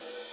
you